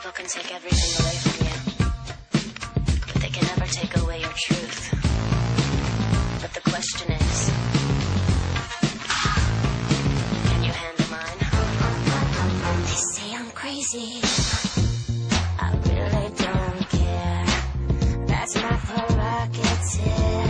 People can take everything away from you, but they can never take away your truth. But the question is, can you handle mine? They say I'm crazy. I really don't care. That's my prerogative.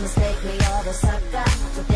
Mistake me, you're the sucker.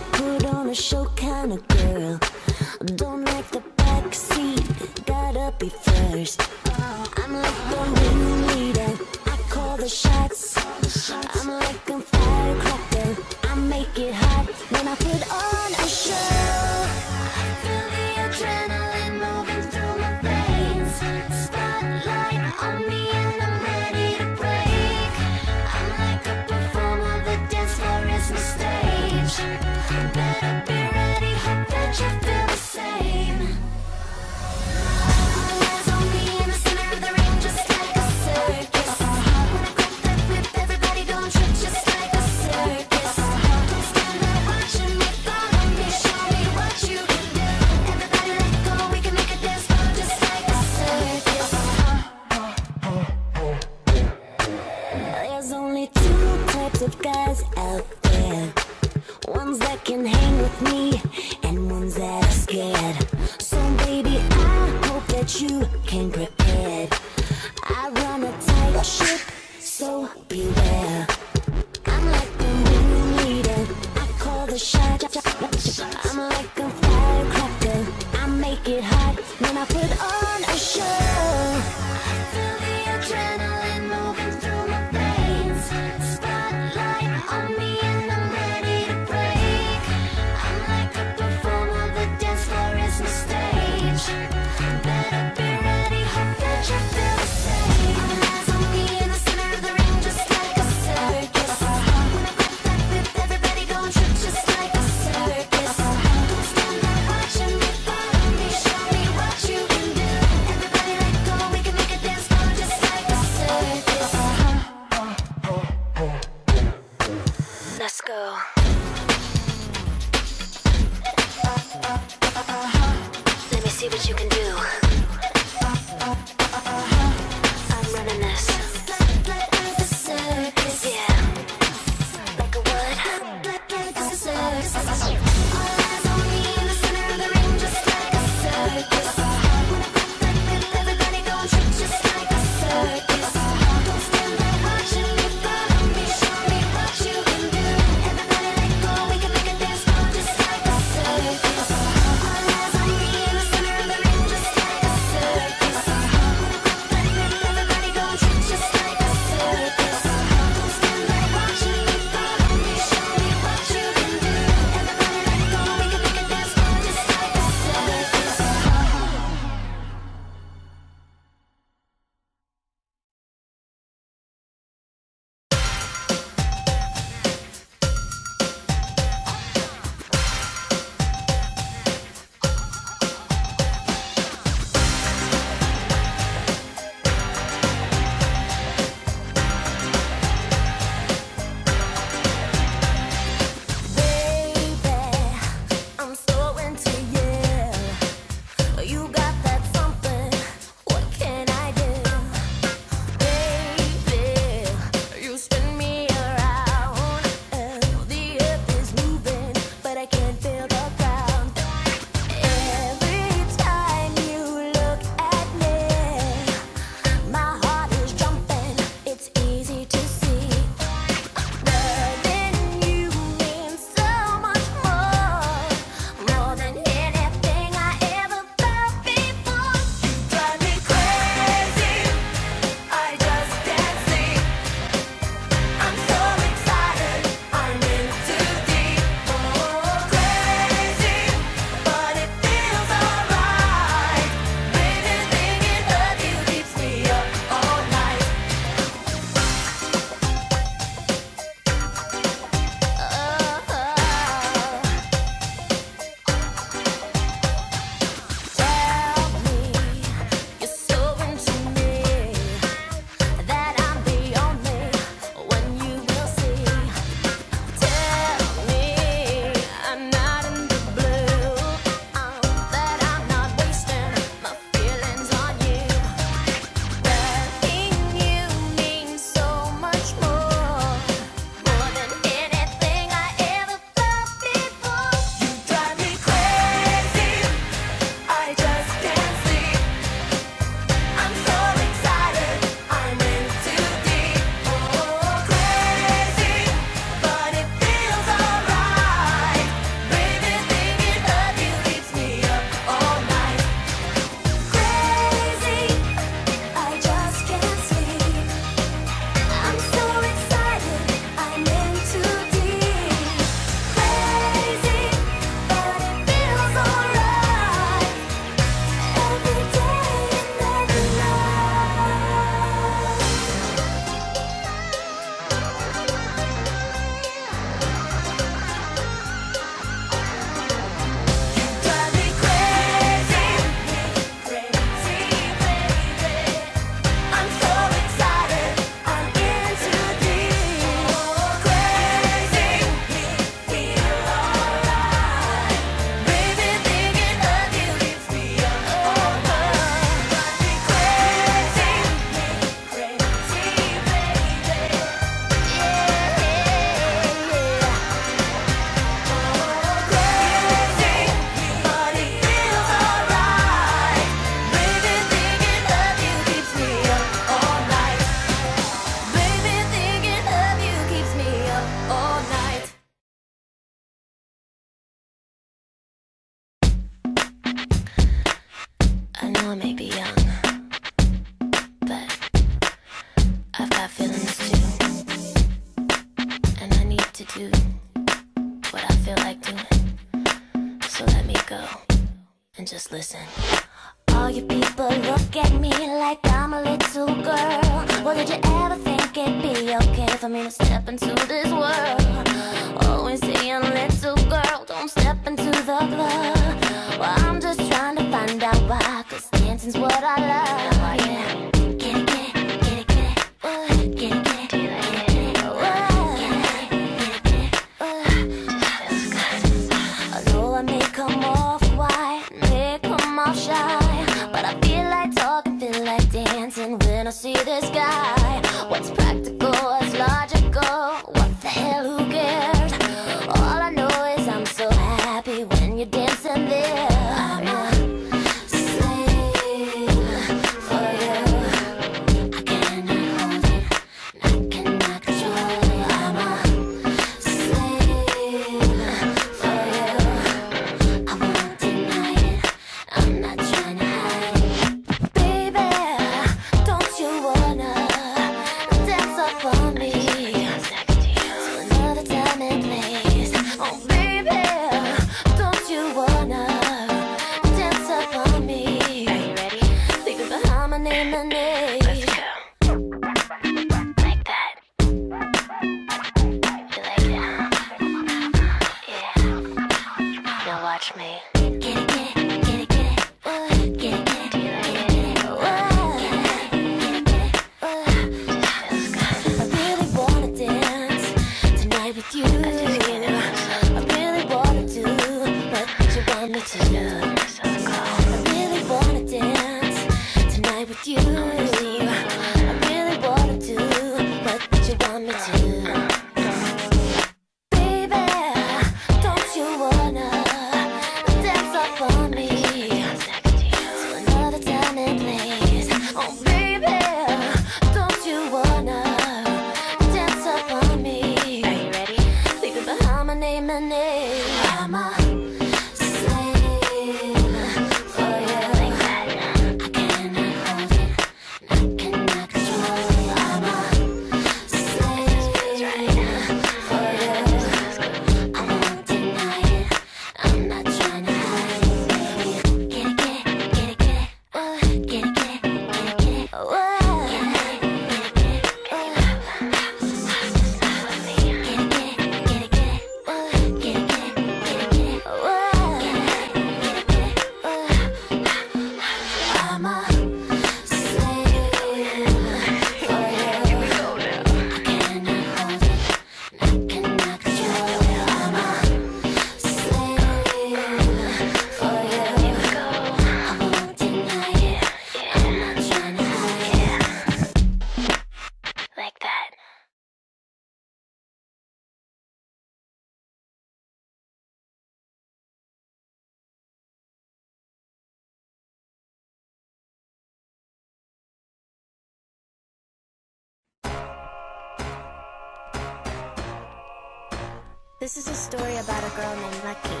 This is a story about a girl named Lucky.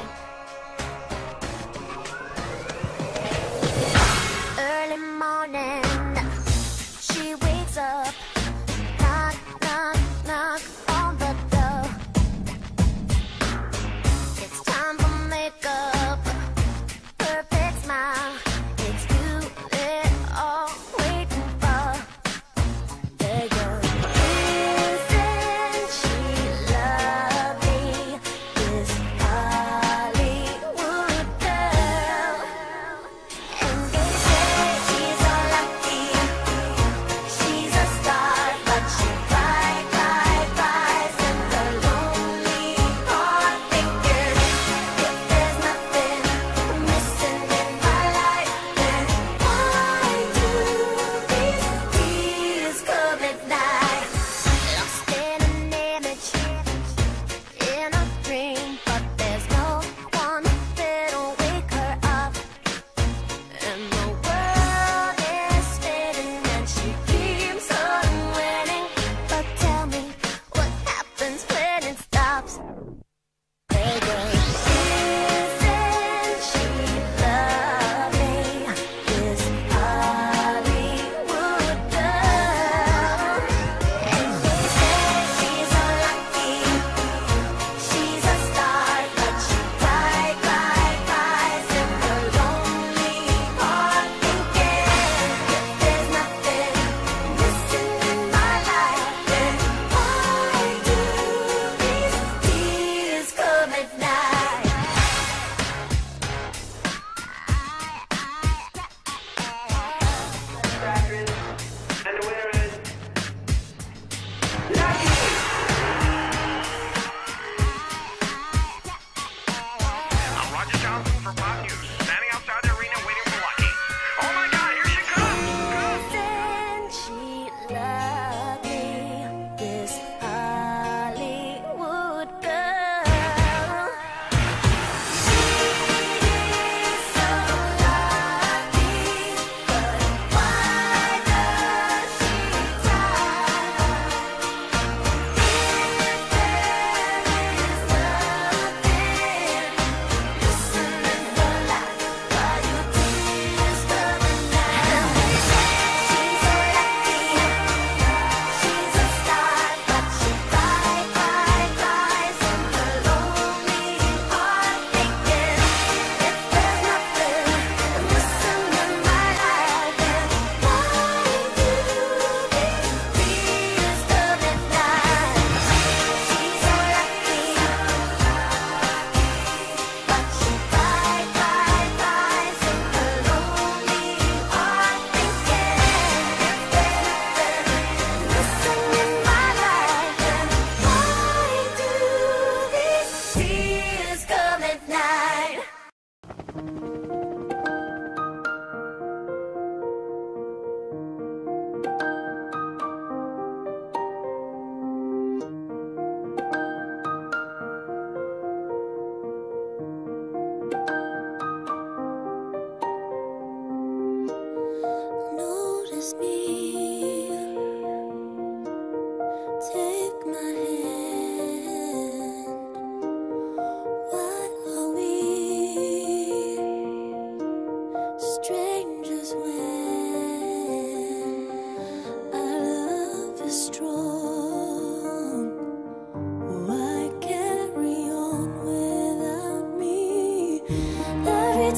Early morning, she wakes up.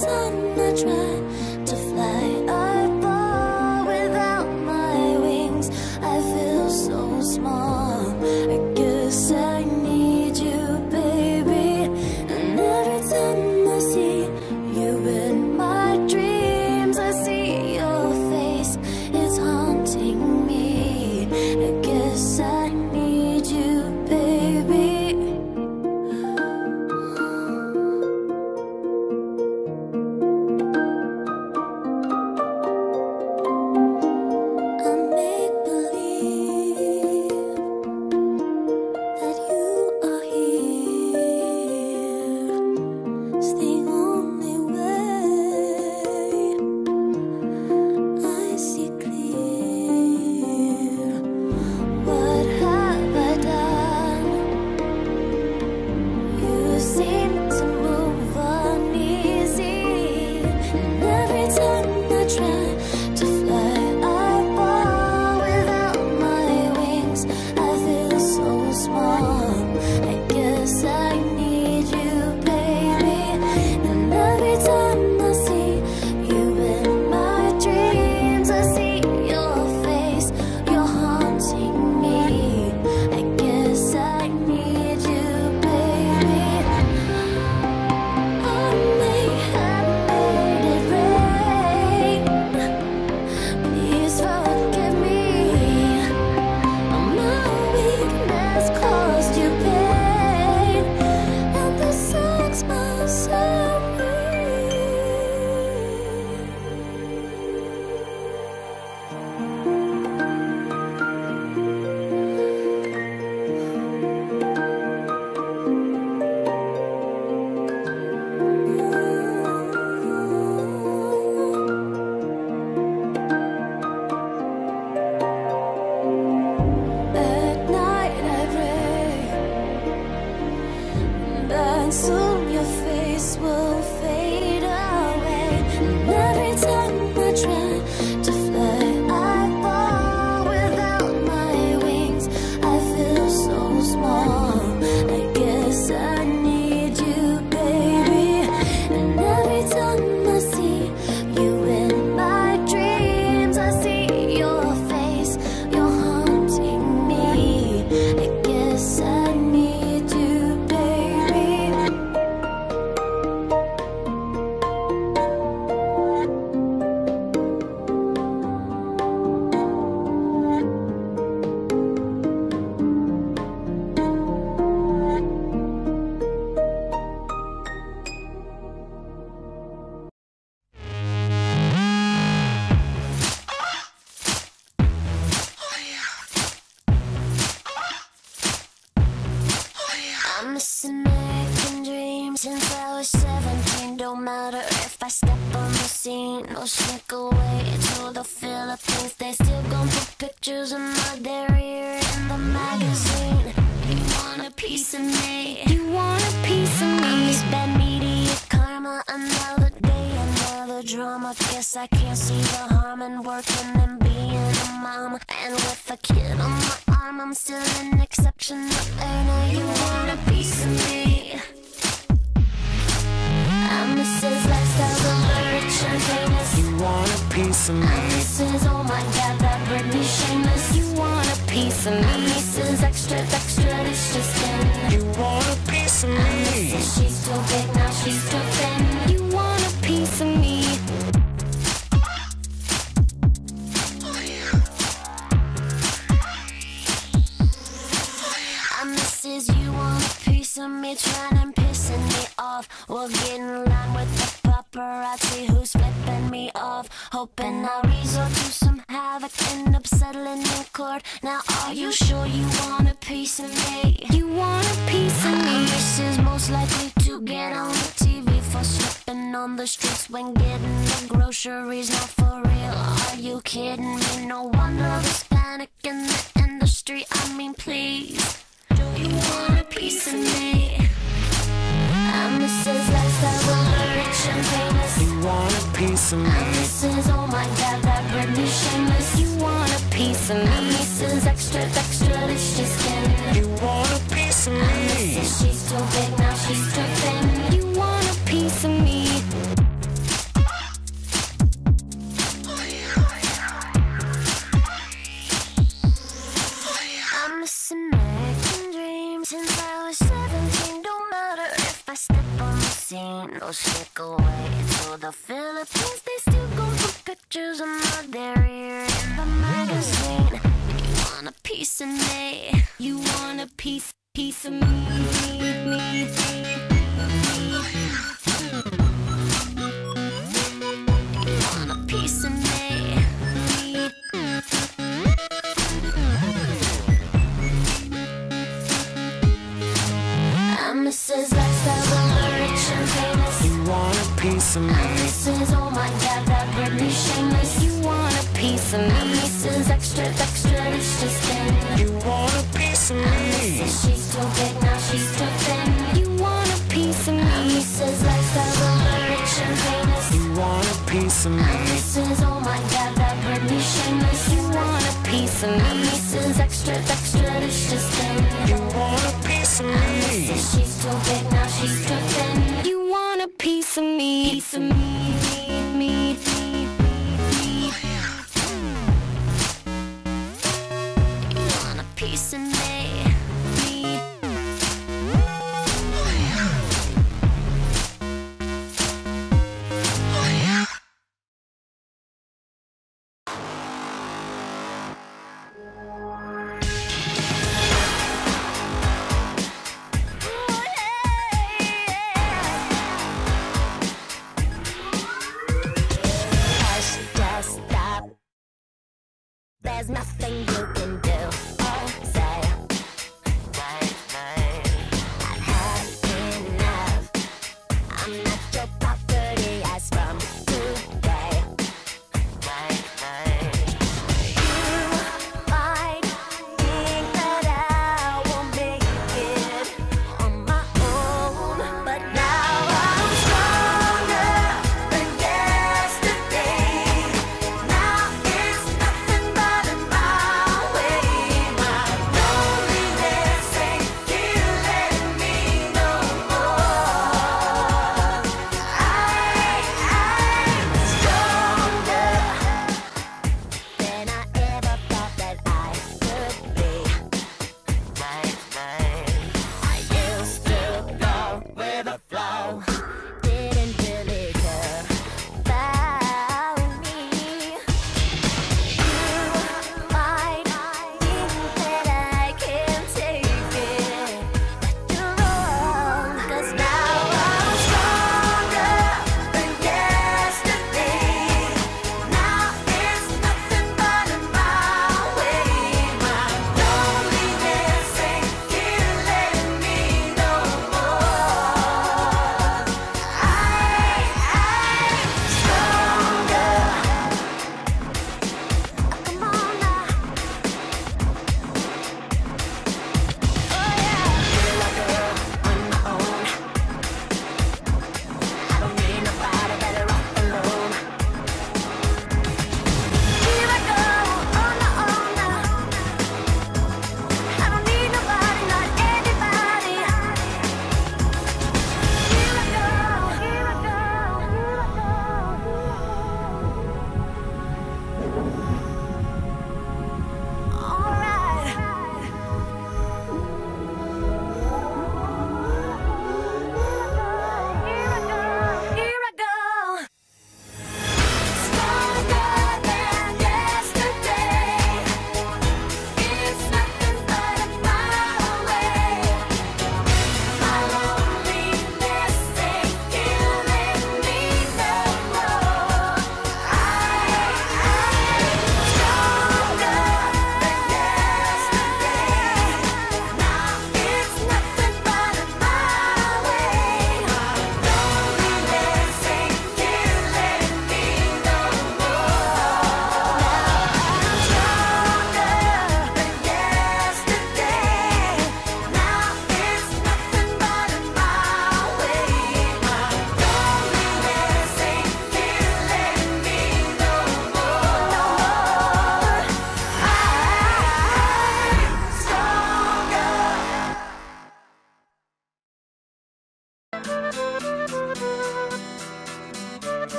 Time I try a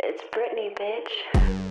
It's Britney, bitch.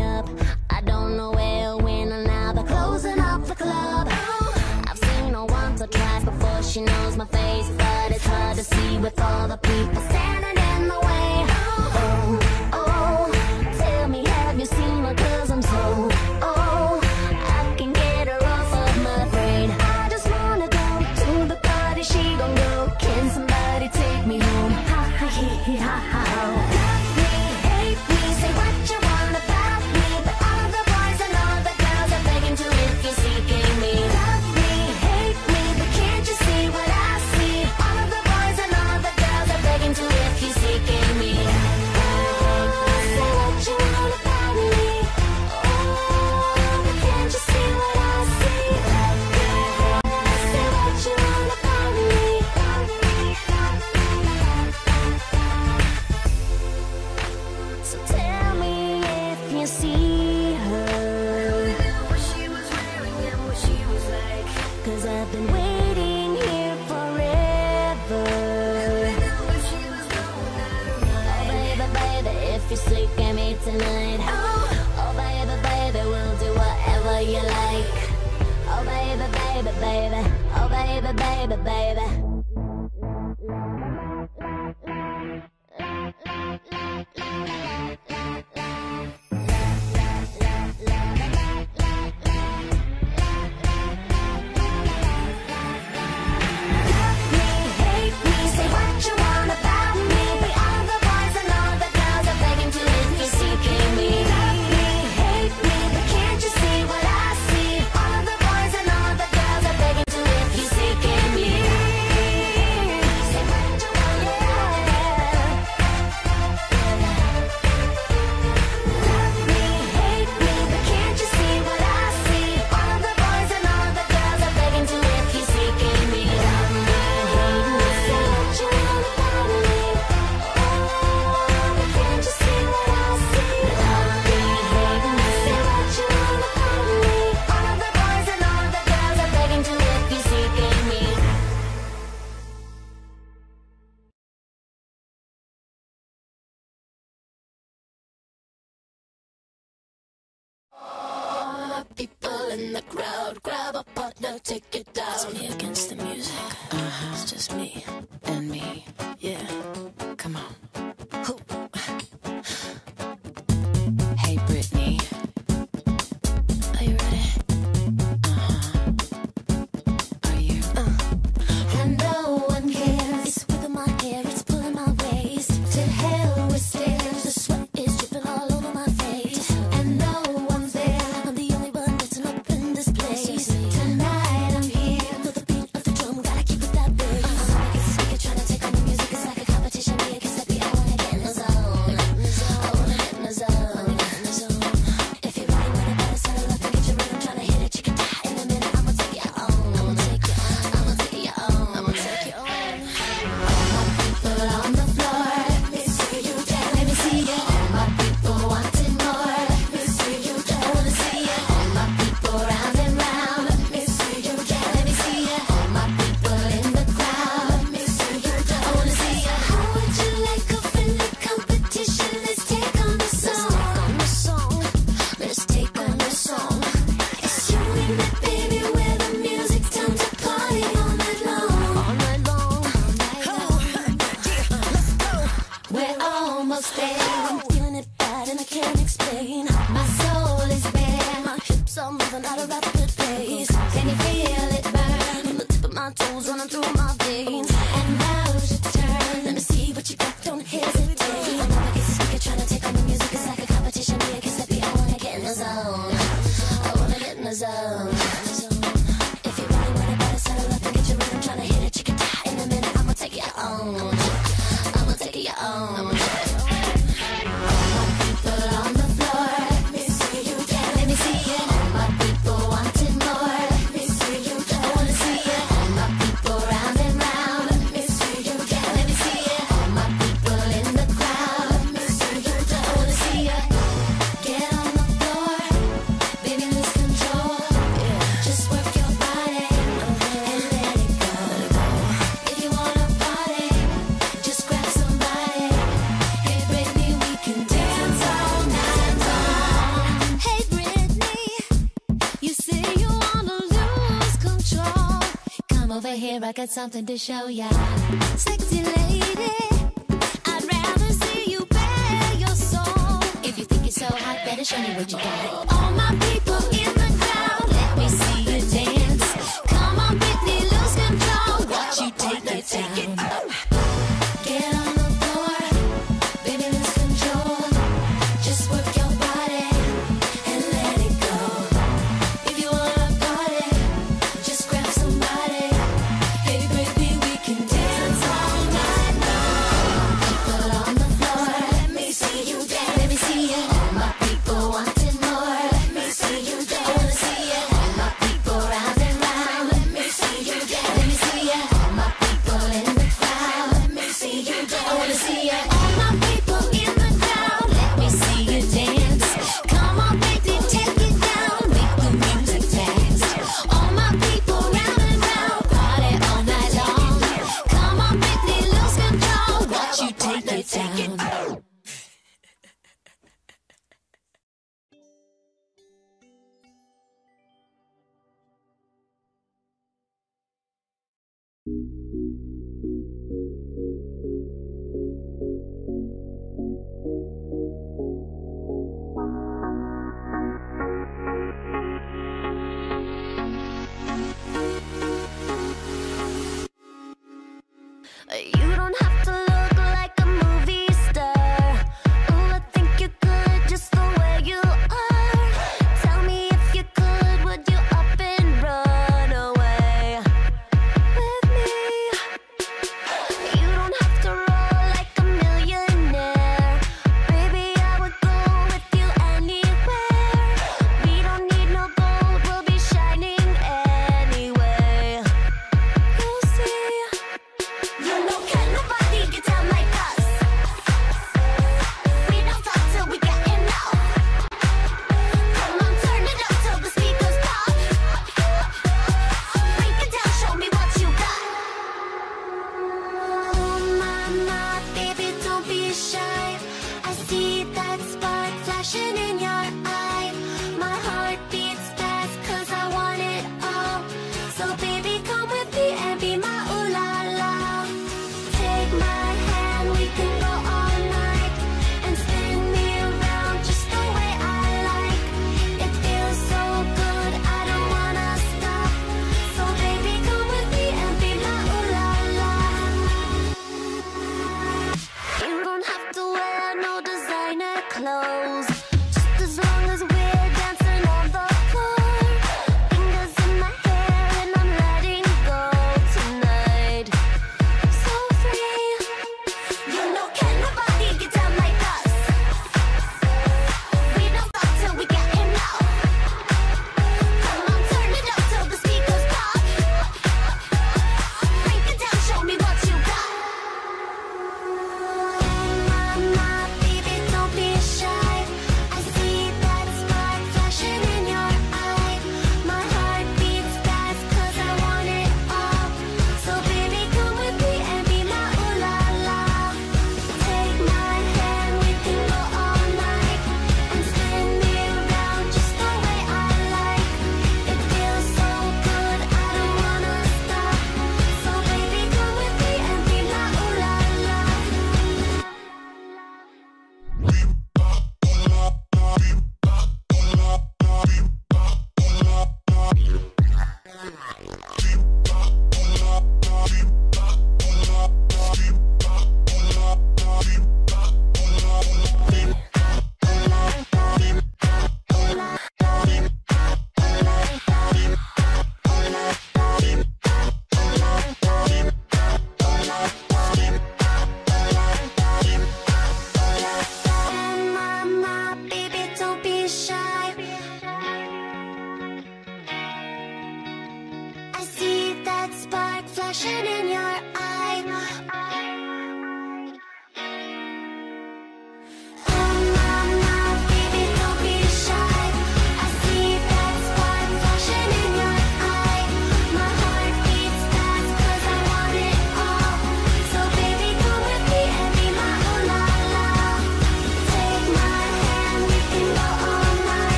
up. I don't know where or when or now, They're closing up the club. Oh, I've seen her once or twice before she knows my face, but it's hard to see with all the people. take it down. It's me against the music. Uh-huh. It's just me. I got something to show ya. Sexy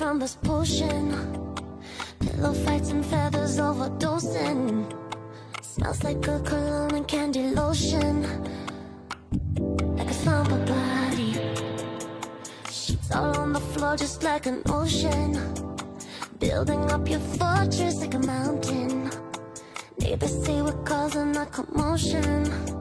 from this potion. Pillow fights and feathers overdosing. Smells like a cologne and candy lotion. Like a slumber body Sheets all on the floor just like an ocean. Building up your fortress like a mountain. Neighbors say we're causing a commotion.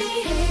To me.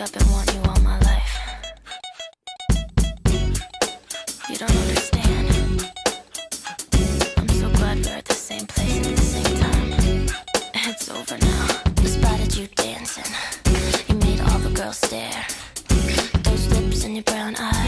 like I've been wanting you all my life. You don't understand. I'm so glad we're at the same place at the same time. It's over now. I spotted you dancing. You made all the girls stare. Those lips and your brown eyes.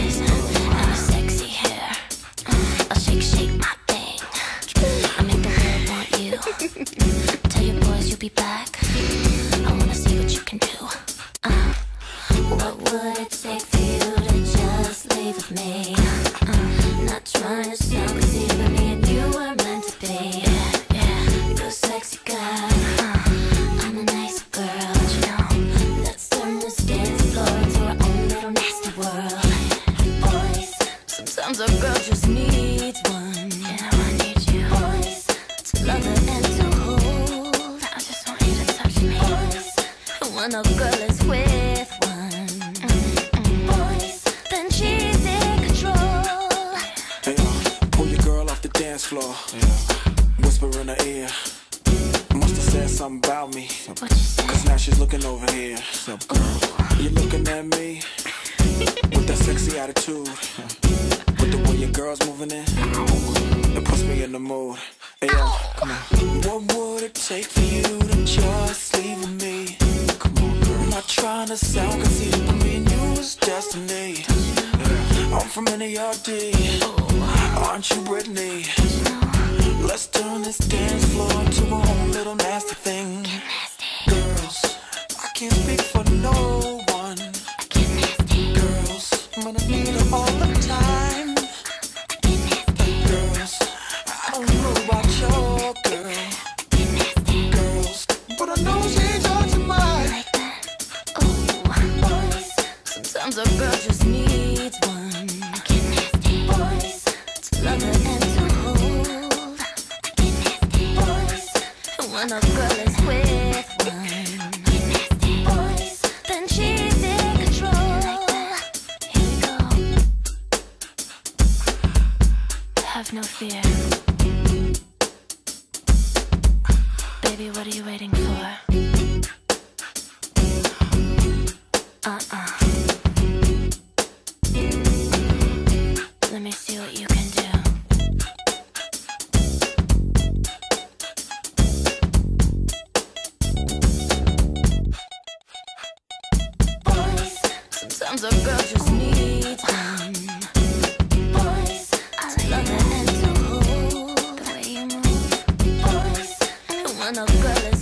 kind of girl